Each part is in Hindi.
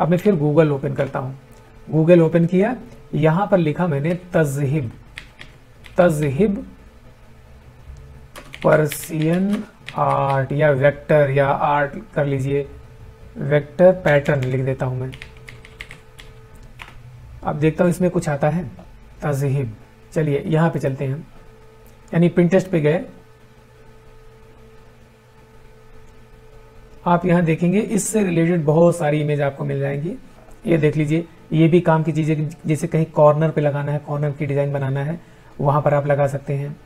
अब मैं फिर गूगल ओपन करता हूँ। गूगल ओपन किया। यहाँ पर लिखा मैंने तजहिब। तजहिब पर्सियन आर्ट या वेक्टर या आर्ट कर लीजिए। वेक्टर पैटर्न लिख देता हूँ मैं। अब देखता हूँ इसमें कुछ आता है। तजहिब। चलिए, यहाँ पे चलते हैं यानी प्रिंटेस्ट पे गए। आप यहाँ देखेंगे इससे रिलेटेड बहुत सारी इमेज आपको मिल जाएँगी। ये देख लीजिए ये भी काम की चीज़ें जैसे कहीं कॉर्नर पे लगाना है कॉर्नर की डिज़ाइन बनाना है वहाँ पर आप लगा सकते हैं।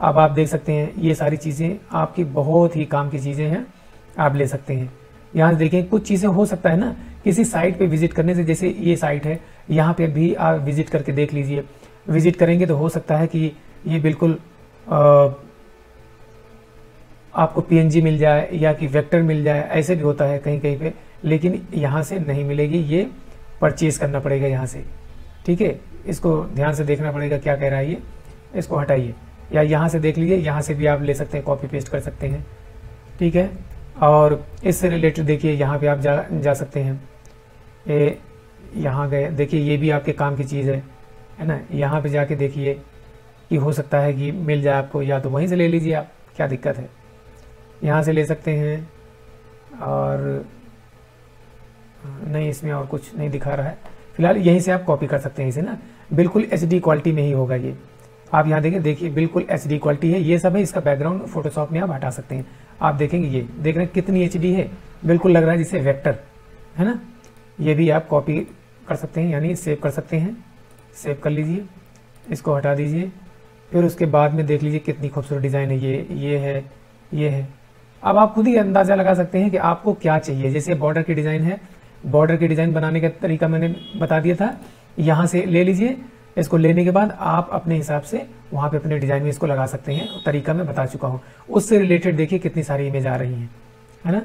अब आप देख सकते हैं ये सारी चीज़ें आपकी बहुत ही काम की चीज़ें हैं आप ले सकते हैं। यहाँ देखें कुछ चीज़ें हो सकता है ना किसी साइट पे विज़िट करने से जैसे ये साइट है यहाँ पे भी आप विज़िट करके देख लीजिए। विज़िट करेंगे तो हो सकता है कि ये बिल्कुल आ, आपको पीएनजी मिल जाए या कि वेक्टर मिल जाए, ऐसे भी होता है कहीं कहीं पे, लेकिन यहाँ से नहीं मिलेगी, ये परचेज करना पड़ेगा यहाँ से। ठीक है? इसको ध्यान से देखना पड़ेगा क्या कह रहा है ये। इसको हटाइए। या यहाँ से देख लीजिए, यहाँ से भी आप ले सकते हैं कॉपी पेस्ट कर सकते हैं। ठीक है? और इससे रिलेटेड देखिए, यहाँ पे आप जा जा सकते हैं। ये यहाँ गए, देखिए, ये भी आपके काम की चीज़ है है ना? यहाँ पे जाके देखिए कि हो सकता है कि मिल जाए आपको, या तो वहीं से ले लीजिए आप, क्या दिक्कत है? यहाँ से ले सकते हैं और नहीं, इसमें और कुछ नहीं दिखा रहा है। फ़िलहाल यहीं से आप कॉपी कर सकते हैं इसे ना। बिल्कुल एच क्वालिटी में ही होगा ये। आप यहाँ देखें, देखिए, बिल्कुल एच क्वालिटी है। ये सब है, इसका बैकग्राउंड फोटोशॉप में आप हटा सकते हैं। आप देखेंगे ये, देख रहे हैं कितनी एच है। बिल्कुल लग रहा है जिसे वेक्टर है ना? ये भी आप कॉपी कर सकते हैं, यानी सेव कर सकते हैं। सेव कर लीजिए, इसको हटा दीजिए। फिर उसके बाद में देख लीजिए कितनी खूबसूरत डिज़ाइन है ये। ये है ये है। अब आप खुद ही अंदाज़ा लगा सकते हैं कि आपको क्या चाहिए। जैसे बॉर्डर की डिज़ाइन है। बॉर्डर की डिज़ाइन बनाने का तरीका मैंने बता दिया था। यहाँ से ले लीजिए। इसको लेने के बाद आप अपने हिसाब से वहाँ पे अपने डिज़ाइन में इसको लगा सकते हैं। तरीका मैं बता चुका हूँ। उससे रिलेटेड देखिए कितनी सारी इमेज आ रही हैं। है ना?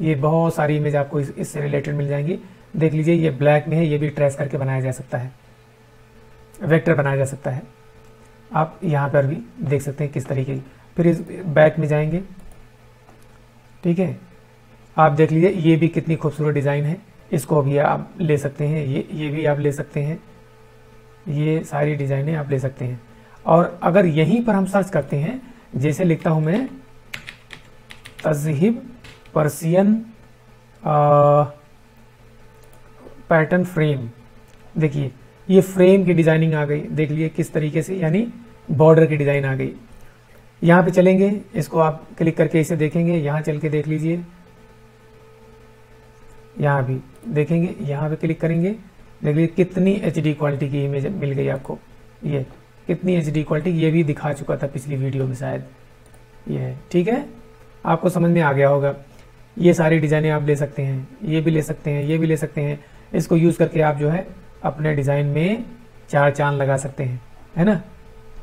ये बहुत सारी इमेज आपको इस, इससे रिलेटेड मिल जाएँगी। देख लीजिए ये ब्लैक में है ये भी ट्रेस करके बनाया जा सकता है। वेक्टर बनाया जा सकता है। आप यहाँ पर भी देख सकते हैं किस तरीके। की फिर इस बैक में जाएँगे। ठीक है? आप देख लीजिए, ये भी कितनी खूबसूरत डिज़ाइन है। इसको भी आप ले सकते हैं, ये ये भी आप ले सकते हैं। ये सारी डिज़ाइनें आप ले सकते हैं। और अगर यहीं पर हम सर्च करते हैं, जैसे लिखता हूँ मैं, तजहिब पर्सियन पैटर्न फ्रेम। देखिए, ये फ्रेम की डिज़ाइनिंग आ गई। देख लिए किस तरीके से, यानी बॉर्डर की डिज़ाइन आ गई। यहाँ पे चलेंगे, इसको आप क्लिक करके इसे देखेंगे, यहाँ चल के देख लीजिए। यहाँ भी देखेंगे, यहाँ पे क्लिक करेंगे, देख लीजिए कितनी एचडी क्वालिटी की इमेज मिल गई आपको। ये, कितनी एचडी क्वालिटी ये भी दिखा चुका था पिछली वीडियो में शायद। ये ठीक है? आपको समझ में आ गया होगा। ये सारी डिज़ाइनें आप ले सकते हैं, ये भी ले सकते हैं, ये भी ले सकते हैं। इसको यूज़ करके आप जो है, अपने डिज़ाइन में चार चाँद लगा सकते हैं, है ना?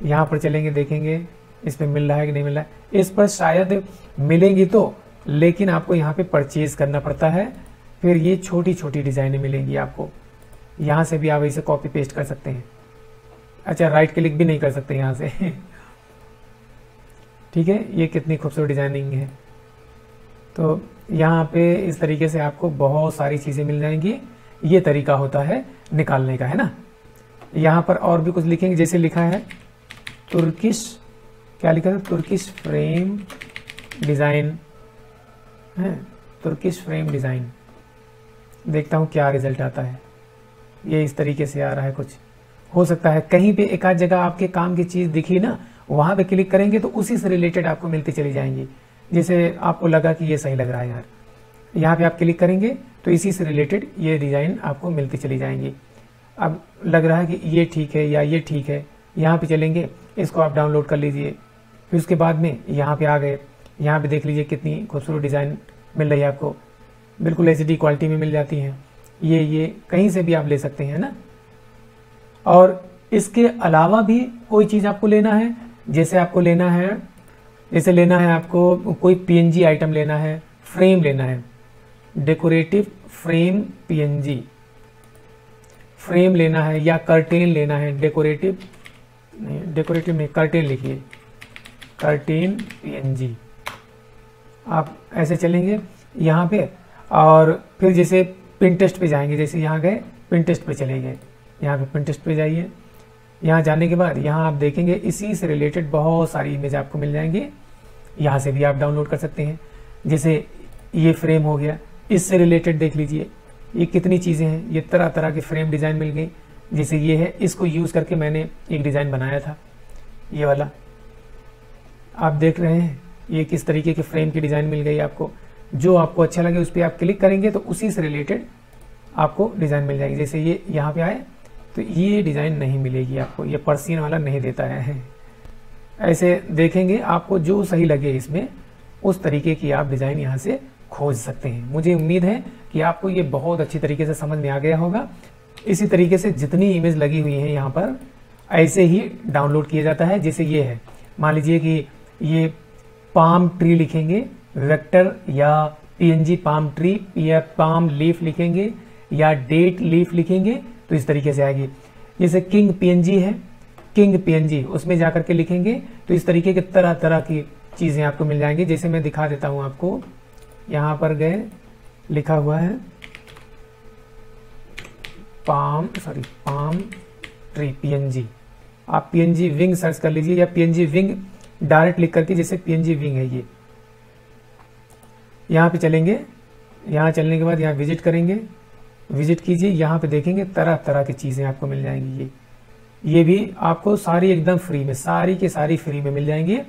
यहाँ पर चलेंगे, देखेंगे। इस पर मिल रहा है कि नहीं मिल रहा है। इस पर शायद मिलेंगी तो लेकिन आपको यहाँ पे परचेज करना पड़ता है। फिर ये छोटी छोटी डिज़ाइनें मिलेंगी आपको। यहाँ से भी आप इसे कॉपी पेस्ट कर सकते हैं। अच्छा राइट क्लिक भी नहीं कर सकते यहाँ से। ठीक है, ये कितनी खूबसूरत डिज़ाइनिंग है। तो यहाँ पे इस तरीके से आपको बहुत सारी चीज़ें मिल जाएँगी। ये तरीका होता है निकालने का, है ना? यहाँ पर और भी कुछ लिखेंगे, जैसे लिखा है, तुर्किश क्या लिखा था? Turkish frame design. है? Turkish frame design. देखता हूँ क्या रिज़ल्ट आता है। ये इस तरीके से आ रहा है कुछ। हो सकता है कहीं पे एक आध जगह आपके काम की चीज़ दिखी ना, वहाँ पे क्लिक करेंगे तो उसी से रिलेटेड आपको मिलती चली जाएँगी। जैसे आपको लगा कि ये सही लग रहा है यार। यहाँ पे आप क्लिक करेंगे तो इसी से रिलेटेड ये डिज़ाइन आपको मिलती चली जाएँगी। अब लग रहा है कि ये ठीक है या ये ठीक है। यहाँ पे चलेंगे, इसको आप डाउनलोड कर लीजिए। फिर उसके बाद में यहाँ पे आ गए। यहाँ पे देख लीजिए कितनी खूबसूरत डिज़ाइन मिल रही है आपको। बिल्कुल एचडी क्वालिटी में मिल जाती हैं। ये ये कहीं से भी आप ले सकते हैं ना? और इसके अलावा भी कोई चीज़ आपको लेना है? जैसे आपको लेना है, जैसे लेना है आपको कोई पीएनजी आइटम लेना है फ्रेम लेना है। डेकोरेटिव फ्रेम पीएनजी फ्रेम लेना है या कर्टेन लेना है। डेकोरेटिव नहीं डेकोरेटिव नहीं कर्टेन लिखिए। कर्टेन पीएनजी आप ऐसे चलेंगे यहाँ पे और फिर जैसे पिंटेस्ट पे जाएँगे, जैसे यहाँ गए पिंटेस्ट पे चले गए। यहाँ पे पिंटेस्ट पे जाइए। यहाँ जाने के बाद यहाँ आप देखेंगे इसी से रिलेटेड बहुत सारी इमेज आपको मिल जाएँगी। यहाँ से भी आप डाउनलोड कर सकते हैं। जैसे ये फ्रेम हो गया, इससे रिलेटेड देख लीजिए। ये कितनी चीज़ें हैं, ये तरह तरह के फ्रेम डिज़ाइन मिल गई। जैसे ये है, इसको यूज़ करके मैंने एक डिज़ाइन बनाया था। ये वाला। आप देख रहे हैं ये किस तरीके के फ्रेम की डिज़ाइन मिल गई आपको। जो आपको अच्छा लगे उस पर आप क्लिक करेंगे तो उसी से रिलेटेड आपको डिज़ाइन मिल जाएगी। जैसे ये यहाँ पे आए तो ये डिज़ाइन नहीं मिलेगी आपको, ये पर्सियन वाला नहीं देता है। ऐसे देखेंगे आपको जो सही लगे इसमें, उस तरीके की आप डिज़ाइन यहाँ से खोज सकते हैं। मुझे उम्मीद है कि आपको ये बहुत अच्छी तरीके से समझ में आ गया होगा। इसी तरीके से जितनी इमेज लगी हुई है यहाँ पर, ऐसे ही डाउनलोड किया जाता है। जैसे ये है, मान लीजिए कि ये पाम ट्री लिखेंगे वेक्टर या पीएनजी पाम ट्री या पाम लीफ लिखेंगे या डेट लीफ लिखेंगे तो इस तरीके से आएगी। जैसे किंग पीएनजी है। किंग पीएनजी उसमें जाकर के लिखेंगे तो इस तरीके के तरह तरह की चीज़ें आपको मिल जाएँगी। जैसे मैं दिखा देता हूँ आपको, यहाँ पर गए, लिखा हुआ है palm sorry palm tree PNG आप पीएनजी विंग सर्च कर लीजिए या पीएनजी विंग डायरेक्ट लिख करके जैसे पीएनजी विंग है ये। यहाँ पे चलेंगे, यहाँ चलने के बाद यहाँ विज़िट करेंगे। विज़िट कीजिए, यहाँ पे देखेंगे तरह तरह की चीज़ें आपको मिल जाएँगी ये। ये भी आपको सारी एकदम फ्री में, सारी के सारी फ्री में मिल जाएँगी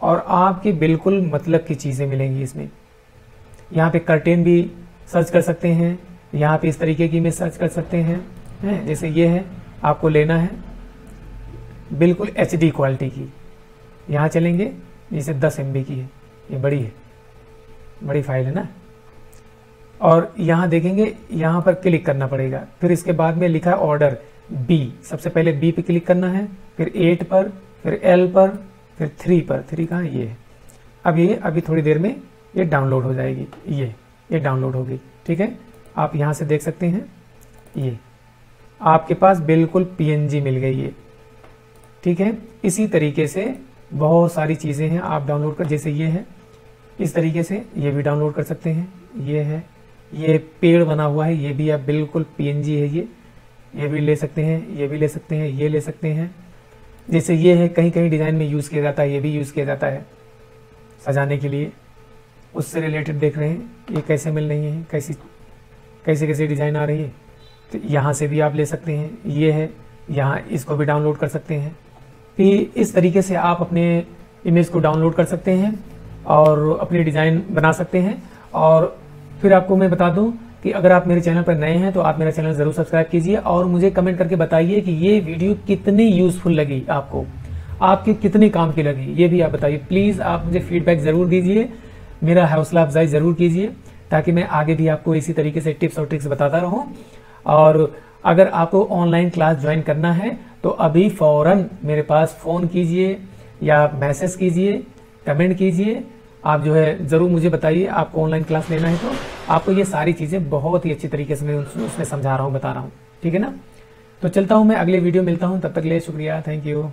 और आपके बिल्कुल मतलब की चीज़ें मिलेंगी इसमें। यहाँ पे कर्टेन भी सर्च कर सकते हैं, यहाँ पे इस तरीके की इमेज सर्च कर सकते हैं, है? जैसे ये है, आपको लेना है। बिल्कुल एचडी क्वालिटी की। यहाँ चलेंगे। जैसे 10 एम की है। ये बड़ी है। बड़ी फ़ाइल है ना? और यहाँ देखेंगे, यहाँ पर क्लिक करना पड़ेगा। फिर इसके बाद में लिखा है ऑर्डर बी सबसे पहले बी पे क्लिक करना है, फिर एट पर, फिर एल पर, फिर थ्री पर। थ्री कहाँ? ये है। अब ये, अभी थोड़ी देर में ये डाउनलोड हो जाएगी। ये ये डाउनलोड होगी ठीक है? आप यहाँ से देख सकते हैं। ये, आपके पास बिल्कुल पीएनजी मिल गई है। ठीक है? इसी तरीके से बहुत सारी चीज़ें हैं, आप डाउनलोड कर, जैसे ये है, इस तरीके से ये भी डाउनलोड कर सकते हैं। ये है, ये पेड़ बना हुआ है, ये भी आप बिल्कुल पीएनजी है ये। ये भी ले सकते हैं, ये भी ले सकते हैं, ये ले सकते हैं। जैसे ये है कहीं कहीं डिज़ाइन में यूज़ किया जाता है, ये भी यूज़ किया जाता है सजाने के लिए। उससे रिलेटेड देख रहे हैं ये कैसे मिल रही है, कैसी, कैसे कैसे डिज़ाइन आ रही है। तो यहाँ से भी आप ले सकते हैं। ये है, यहाँ इसको भी डाउनलोड कर सकते हैं। तो इस तरीके से आप अपने इमेज को डाउनलोड कर सकते हैं और अपनी डिज़ाइन बना सकते हैं। और फिर आपको मैं बता दूँ कि अगर आप मेरे चैनल पर नए हैं तो आप मेरा चैनल ज़रूर सब्सक्राइब कीजिए और मुझे कमेंट करके बताइए कि ये वीडियो कितनी यूजफुल लगी आपको। आपके कितने काम की लगी, ये भी आप बताइए। प्लीज़ आप मुझे फीडबैक ज़रूर दीजिए। मेरा हौसला अफजाई ज़रूर कीजिए, ताकि मैं आगे भी आपको इसी तरीके से टिप्स और ट्रिक्स बताता रहूँ। और अगर आपको ऑनलाइन क्लास ज्वाइन करना है तो अभी फ़ौरन मेरे पास फ़ोन कीजिए या मैसेज कीजिए, कमेंट कीजिए। आप जो है ज़रूर मुझे बताइए, आपको ऑनलाइन क्लास लेना है तो आपको ये सारी चीज़ें बहुत ही अच्छी तरीके से मैं उसमें समझा रहा हूँ, बता रहा हूँ। ठीक है ना? तो चलता हूँ मैं, अगले वीडियो मिलता हूँ, तब तक ले शुक्रिया थैंक यू